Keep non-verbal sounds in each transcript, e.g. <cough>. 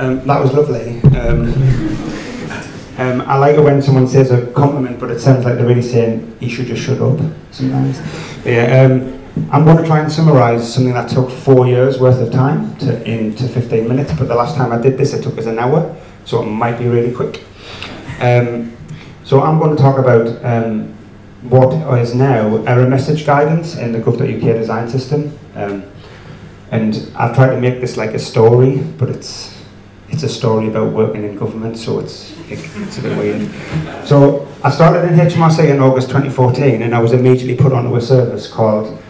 Um, that was lovely. Um, um, I like it when someone says a compliment, but it sounds like they're really saying, you should just shut up sometimes. But yeah, um, I'm going to try and summarise something that took four years worth of time to, into 15 minutes, but the last time I did this it took us an hour, so it might be really quick. Um, so I'm going to talk about um, what is now error message guidance in the gov.uk design system. Um, and I've tried to make this like a story, but it's it's a story about working in government, so it's it's a bit weird. So I started in HMRC in August 2014, and I was immediately put onto a service called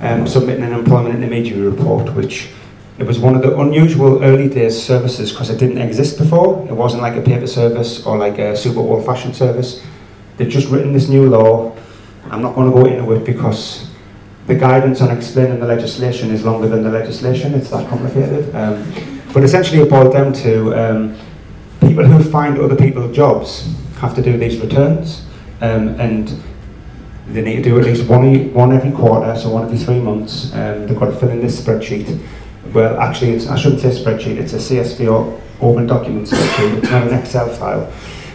um, submitting an employment intermediary report, which it was one of the unusual early days services because it didn't exist before. It wasn't like a paper service or like a super old-fashioned service. They'd just written this new law. I'm not going to go into it because the guidance on explaining the legislation is longer than the legislation. It's that complicated. Um, but essentially it boiled down to um, people who find other people jobs have to do these returns um, and they need to do at least one, one every quarter, so one every three months. Um, they've got to fill in this spreadsheet. Well, actually, it's, I shouldn't say spreadsheet, it's a CSV or open document spreadsheet. It's not an Excel file,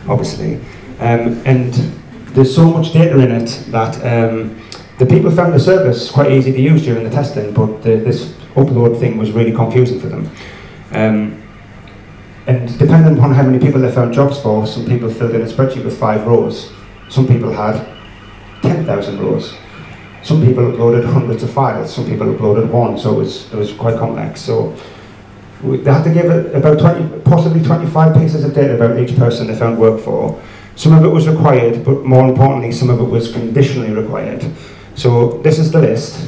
obviously. Um, and there's so much data in it that um, the people found the service quite easy to use during the testing, but the, this upload thing was really confusing for them. Um, and depending on how many people they found jobs for, some people filled in a spreadsheet with five rows. Some people had 10,000 rows. Some people uploaded hundreds of files, some people uploaded one, so it was, it was quite complex. So we, they had to give it about 20, possibly 25 pieces of data about each person they found work for. Some of it was required, but more importantly, some of it was conditionally required. So this is the list.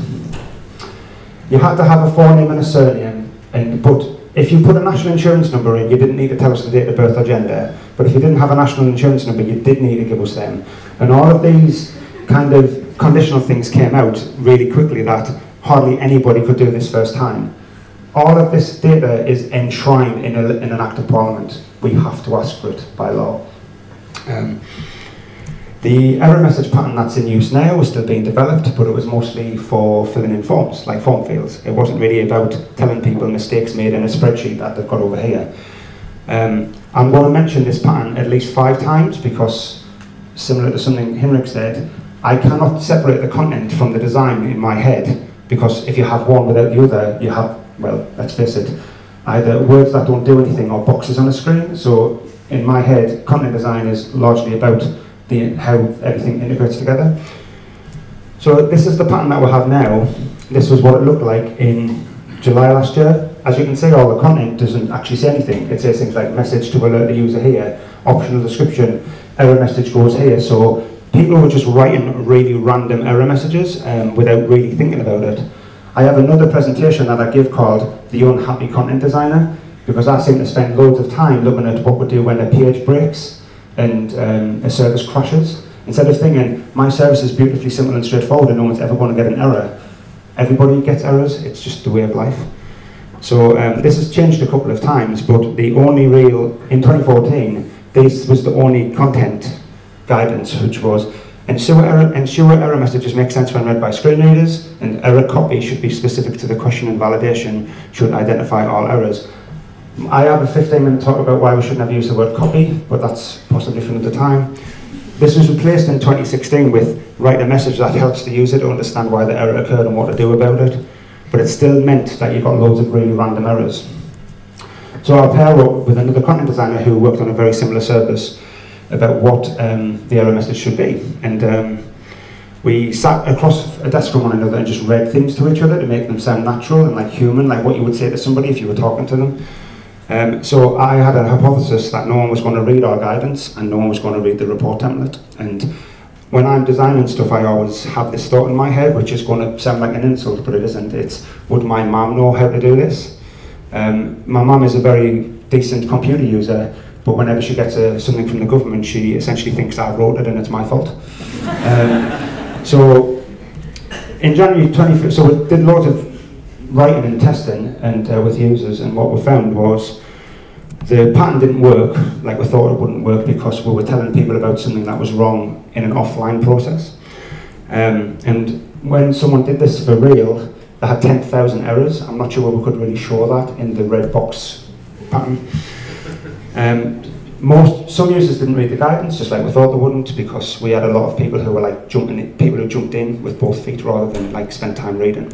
You had to have a forename and a surname, and but if you put a national insurance number in, you didn't need to tell us the date of birth or gender. But if you didn't have a national insurance number, you did need to give us them. And all of these kind of conditional things came out really quickly that hardly anybody could do this first time. All of this data is enshrined in, a, in an act of parliament. We have to ask for it by law. Um, the error message pattern that's in use now was still being developed, but it was mostly for filling in forms, like form fields. It wasn't really about telling people mistakes made in a spreadsheet that they've got over here. Um, I'm going to mention this pattern at least five times because, similar to something Henrik said, I cannot separate the content from the design in my head because if you have one without the other, you have, well, let's face it, either words that don't do anything or boxes on a screen. So in my head, content design is largely about the, how everything integrates together. So this is the pattern that we have now. This was what it looked like in July last year. As you can see, all the content doesn't actually say anything. It says things like message to alert the user here, optional description, error message goes here. So people were just writing really random error messages um, without really thinking about it. I have another presentation that I give called The Unhappy Content Designer because I seem to spend loads of time looking at what we do when a page breaks and um, a service crashes. Instead of thinking, my service is beautifully simple and straightforward and no one's ever going to get an error, everybody gets errors, it's just the way of life. So um, this has changed a couple of times, but the only real, in 2014, this was the only content guidance, which was ensure error, ensure error messages make sense when read by screen readers, and error copy should be specific to the question and validation should identify all errors. I have a 15 minute talk about why we shouldn't have used the word copy, but that's possibly for another time. This was replaced in 2016 with write a message that helps the user to understand why the error occurred and what to do about it, but it still meant that you got loads of really random errors. So I'll pair up with another content designer who worked on a very similar service about what um, the error message should be. And um, we sat across a desk from one another and just read things to each other to make them sound natural and like human, like what you would say to somebody if you were talking to them. Um, so I had a hypothesis that no one was going to read our guidance and no one was going to read the report template. And when I'm designing stuff, I always have this thought in my head, which is going to sound like an insult, but it isn't. It's, would my mum know how to do this? Um, my mum is a very decent computer user, but whenever she gets a, something from the government, she essentially thinks I wrote it and it's my fault. um, so in January 25th, so we did loads of writing and testing and uh, with users, and what we found was the pattern didn't work like we thought it wouldn't work because we were telling people about something that was wrong in an offline process. Um, and when someone did this for real, They had 10,000 errors. I'm not sure we could really show that in the red box pattern. Um, most some users didn't read the guidance, just like we thought they wouldn't, because we had a lot of people who were like jumping in, people who jumped in with both feet rather than like spend time reading.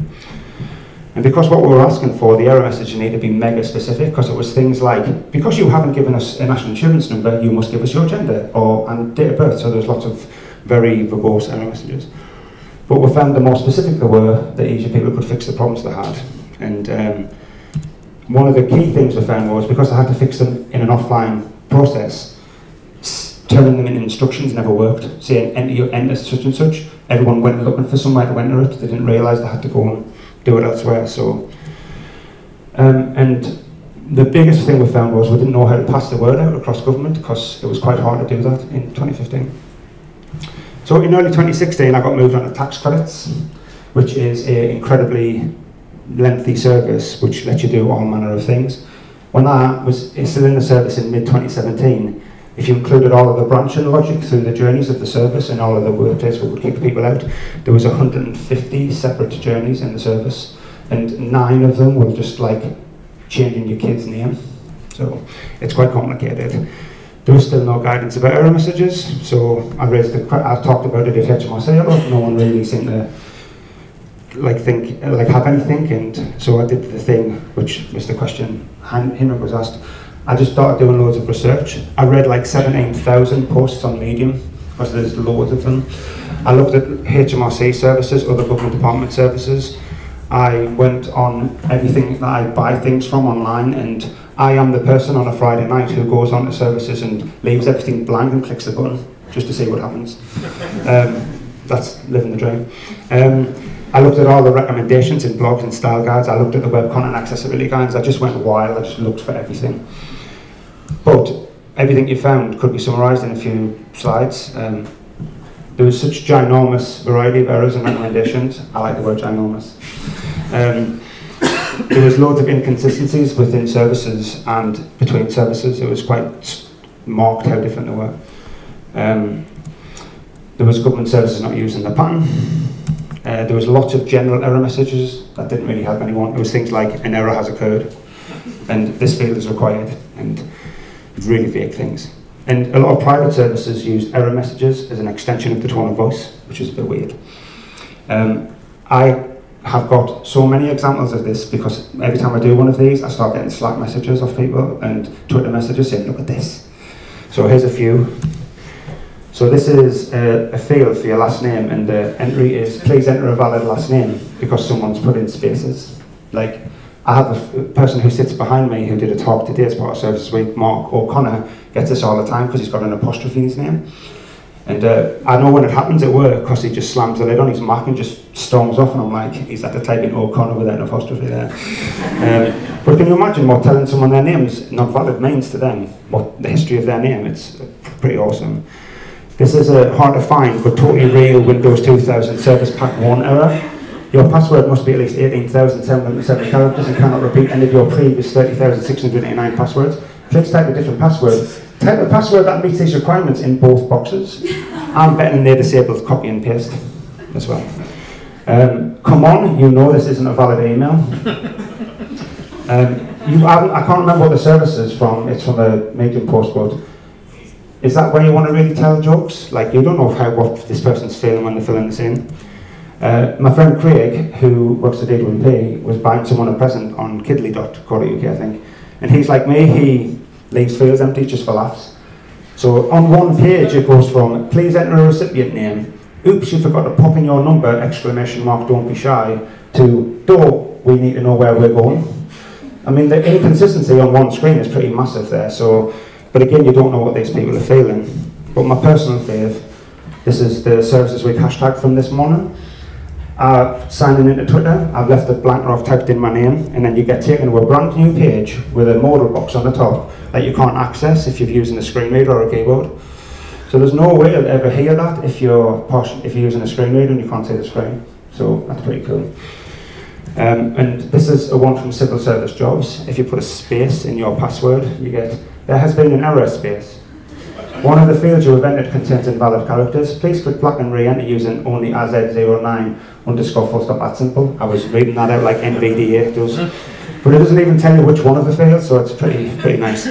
And because what we were asking for, the error message needed to be mega specific, because it was things like, because you haven't given us a national insurance number, you must give us your gender or and date of birth. So there's lots of very verbose error messages. But we found the more specific they were, the easier people could fix the problems they had. And um, one of the key things we found was because I had to fix them in an offline process, turning them into instructions never worked. Saying enter your enter such and such, everyone went looking for somewhere to enter it. They didn't realise they had to go and do it elsewhere. So, um, and the biggest thing we found was we didn't know how to pass the word out across government because it was quite hard to do that in 2015. So in early 2016, I got moved on to tax credits, which is an incredibly lengthy service which lets you do all manner of things. When I was still in the service in mid 2017, if you included all of the branching logic through the journeys of the service and all of the workplace we would kick people out, there was 150 separate journeys in the service, and nine of them were just like changing your kid's name. So it's quite complicated. There was still no guidance about error messages, so I raised the, I talked about it at HMRC a no one really seemed to like think like have anything and so I did the thing which was the question Henrik was asked I just started doing loads of research. I read like 17,000 posts on Medium because there's loads of them. I looked at HMRC services other government department services. I went on everything that I buy things from online and I am the person on a Friday night who goes on to services and leaves everything blank and clicks the button just to see what happens. <laughs> Um, that's living the dream. Um, I looked at all the recommendations in blogs and style guides. I looked at the web content accessibility guides. I just went wild. I just looked for everything. But everything you found could be summarized in a few slides. Um, there was such ginormous variety of errors and recommendations. I like the word ginormous. Um, there was loads of inconsistencies within services and between services. It was quite marked how different they were. Um, there was government services not using the pattern. Uh, there was lots of general error messages that didn't really help anyone. It was things like an error has occurred and this field is required and really vague things. And a lot of private services used error messages as an extension of the tone of voice, which is a bit weird. Um, I have got so many examples of this because every time I do one of these, I start getting Slack messages of people and Twitter messages saying, look at this. So here's a few. So this is a, a, field for your last name, and the entry is please enter a valid last name because someone's put in spaces. Like I have a person who sits behind me who did a talk today as part of Service Week, Mark O'Connor, gets this all the time because he's got an apostrophe in his name. And uh, I know when it happens at work because he just slams the lid on his Mac and just storms off, and I'm like, he's had to type in O'Connor with an apostrophe there. <laughs> um, but can you imagine what telling someone their name's not valid means to them? What the history of their name? It's pretty awesome. This is a hard to find but totally real Windows 2000 Service Pack 1 error. Your password must be at least 18,707 characters and cannot repeat any of your previous 30,689 passwords. Please type a different password. Type a password that meets these requirements in both boxes. I'm betting they're disabled copy and paste as well. Um, come on, you know this isn't a valid email. Um, you, I, I can't remember what the service is from. It's from a Medium post quote is that where you want to really tell jokes? Like, you don't know how what this person's feeling when they're filling this in. Uh, my friend Craig, who works at DWP, was buying someone a present on kidly.co.uk, I think. And he's like me, he leaves fields empty just for laughs. So on one page it goes from, please enter a recipient name, oops, you forgot to pop in your number, exclamation mark, don't be shy, to, though, we need to know where we're going. I mean, the inconsistency on one screen is pretty massive there, so but again, you don't know what these people are feeling. But my personal fave, this is the Services Week hashtag from this morning. Uh, signing into Twitter, I've left a blank blanker I've typed in my name, and then you get taken to a brand new page with a modal box on the top that you can't access if you're using a screen reader or a keyboard. So there's no way you'll ever hear that if you're if you're using a screen reader and you can't see the screen. So that's pretty cool. Um, and this is a one from civil service jobs. If you put a space in your password, you get there has been an error space. One of the fields you have entered contains invalid characters. Please click black and re-enter using only AZ09 underscore full stop at simple. I was reading that out like NVDA does. But it doesn't even tell you which one of the fields, so it's pretty, pretty nice.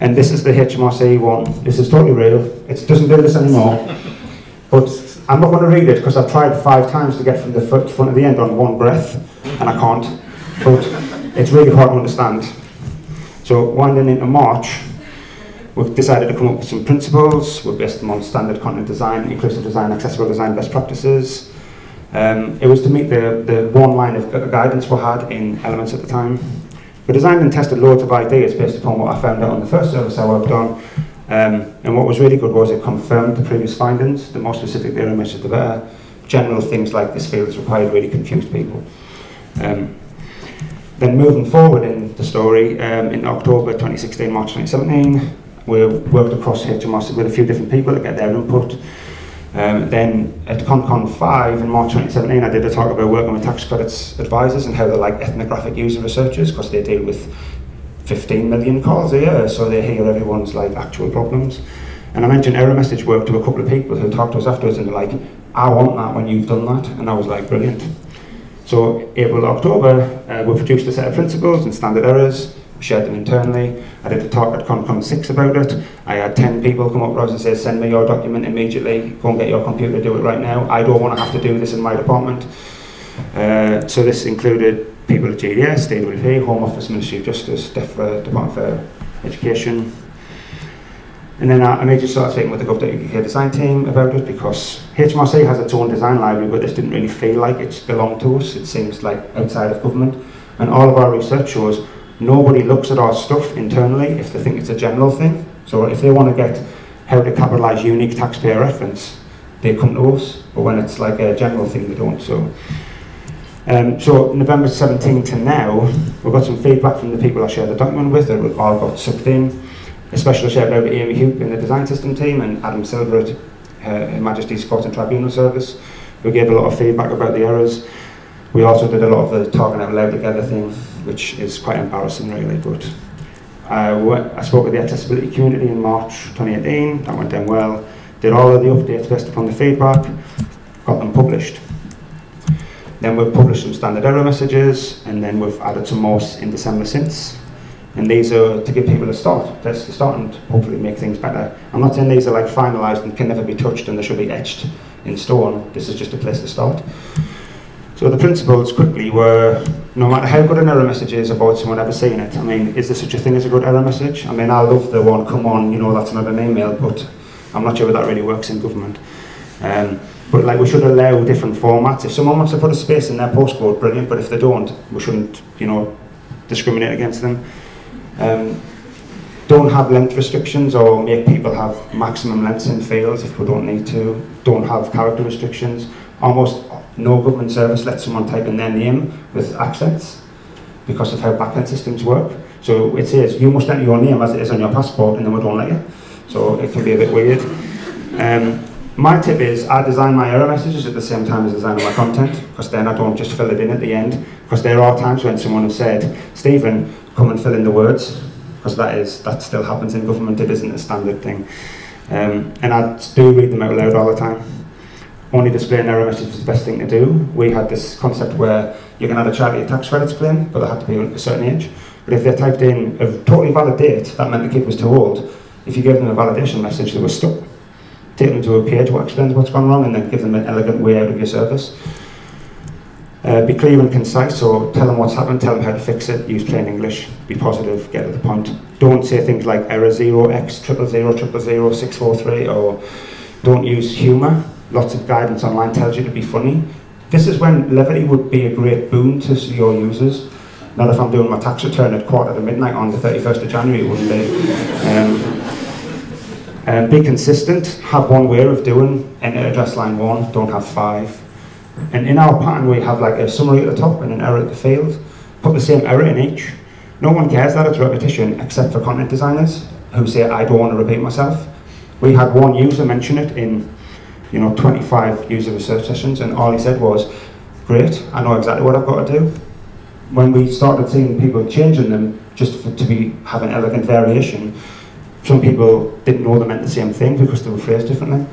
And this is the HMRC one. This is totally real. It doesn't do this anymore. But I'm not going to read it because I've tried five times to get from the front to the end on one breath, and I can't. But it's really hard to understand. So winding into March, We've decided to come up with some principles. We've based them on standard content design, inclusive design, accessible design best practices. Um, it was to meet the, the one line of guidance we had in Elements at the time. We designed and tested loads of ideas based upon what I found out on the first service I worked on. Um, and what was really good was it confirmed the previous findings. The more specific the error the better. General things like this field is required really confused people. Um, then moving forward in the story, um, in October 2016, March 2017, we worked across HMRC with a few different people to get their input. Um, then at ConCon 5 in March 2017, I did a talk about working with tax credits advisors and how they're like ethnographic user researchers because they deal with 15 million calls a year, so they hear everyone's like actual problems. And I mentioned error message work to a couple of people who talked to us afterwards and they're like, I want that when you've done that. And I was like, brilliant. So April, October, uh, we produced a set of principles and standard errors, shared them internally. I did a talk at ConCon 6 about it. I had 10 people come up to us and say, send me your document immediately, go and get your computer, do it right now. I don't want to have to do this in my department. Uh, so this included people at GDS, DWP, Home Office, Ministry of Justice, DEFRA, Department for Education, And then I, made just start speaking with the Gov.uk design team about it because HMRC has its own design library, but this didn't really feel like it belonged to us. It seems like outside of government. And all of our research shows Nobody looks at our stuff internally if they think it's a general thing. So if they want to get how to capitalise unique taxpayer reference, they come to us. But when it's like a general thing, they don't. So, um, so November 17 to now, we've got some feedback from the people I shared the document with that all got sucked in. Especially shared out Amy Hupe in the design system team and Adam Silver at uh, Her Majesty's Court and Tribunal Service, who gave a lot of feedback about the errors. We also did a lot of the talking out loud together thing which is quite embarrassing really, but uh, I spoke with the accessibility community in March 2018, that went down well, did all of the updates based upon the feedback, got them published. Then we've published some standard error messages, and then we've added some more in December since. And these are to give people a start, place to start and hopefully make things better. I'm not saying these are like finalised and can never be touched and they should be etched in stone. This is just a place to start. So the principles quickly were, no matter how good an error message is about someone ever seeing it, I mean, is there such a thing as a good error message? I mean, I love the one, come on, you know, that's another an email, but I'm not sure that really works in government. Um, but like we should allow different formats. If someone wants to put a space in their postcode, brilliant, but if they don't, we shouldn't, you know, discriminate against them. Um, don't have length restrictions or make people have maximum lengths in fields if we don't need to. Don't have character restrictions. Almost no government service lets someone type in their name with accents because of how backend systems work. So it says you must enter your name as it is on your passport and then we don't let you. So it can be a bit weird. Um, my tip is I design my error messages at the same time as designing my content because then I don't just fill it in at the end because there are times when someone has said, Stephen, come and fill in the words because that is that still happens in government, it isn't a standard thing. Um, and I do read them out loud all the time only display an error message is the best thing to do. We had this concept where you can add a charity tax credits claim, but they had to be a certain age. But if they typed in a totally valid date, that meant the kid was too old. If you gave them a validation message, they were stuck. Take them to a page what explains what's gone wrong and then give them an elegant way out of your service. Uh, be clear and concise, so tell them what's happened, tell them how to fix it, use plain English, be positive, get to the point. Don't say things like error 0x, triple zero, triple zero, 643, or don't use humour lots of guidance online tells you to be funny. This is when levity would be a great boon to your users. Not if I'm doing my tax return at quarter to midnight on the 31st of January, it wouldn't be. Um, um, be consistent, have one way of doing, enter address line one, don't have five. And in our pattern we have like a summary at the top and an error at the field. Put the same error in each. No one cares that it's repetition except for content designers who say I don't want to repeat myself. We had one user mention it in you know, 25 user research sessions, and all he said was, great, I know exactly what I've got to do. When we started seeing people changing them just for, to be have an elegant variation, some people didn't know they meant the same thing because they were phrased differently.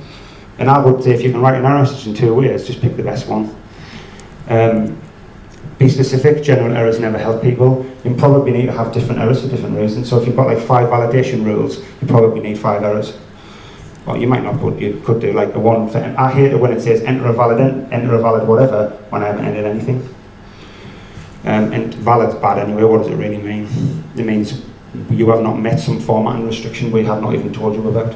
And I would say if you can write an error message in two ways, just pick the best one. Um, be specific, general errors never help people. You probably need to have different errors for different reasons. So if you've got like five validation rules, you probably need five errors. Well, you might not, but you could do like a one for, I hate it when it says enter a valid, enter a valid whatever, when I haven't entered anything. Um, and valid's bad anyway, what does it really mean? It means you have not met some formatting restriction we have not even told you about.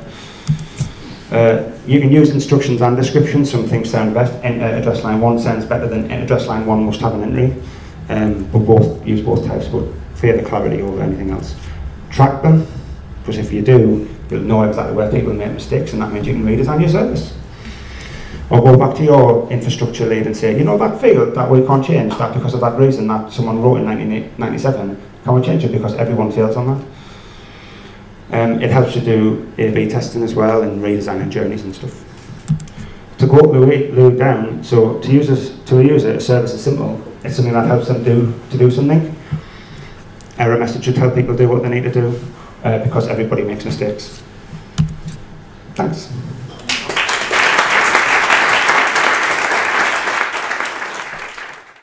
Uh, you can use instructions and descriptions, some things sound best. Enter address line 1 sounds better than address line 1 must have an entry. Um, but both use both types, but further clarity over anything else. Track them, because if you do, you'll know exactly where people make mistakes, and that means you can redesign your service. Or go back to your infrastructure lead and say, you know, that field that we can't change, that because of that reason that someone wrote in 1997, can we change it because everyone fails on that? Um, it helps to do A-B testing as well and redesigning journeys and stuff. To go the Lou, Lou down, so to use a, to a user, a service is simple. It's something that helps them do to do something. Error message should help people do what they need to do uh, because everybody makes mistakes. Thanks.